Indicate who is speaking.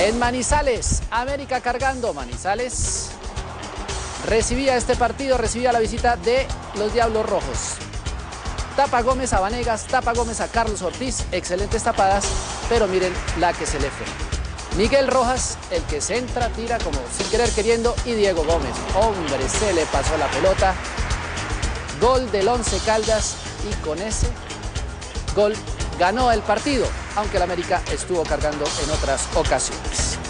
Speaker 1: En Manizales, América cargando. Manizales recibía este partido, recibía la visita de los Diablos Rojos. Tapa Gómez a Vanegas, tapa Gómez a Carlos Ortiz, excelentes tapadas, pero miren la que se le fue. Miguel Rojas, el que se entra, tira como sin querer queriendo, y Diego Gómez. Hombre, se le pasó la pelota. Gol del Once Caldas y con ese gol ganó el partido, aunque el América estuvo cargando en otras ocasiones.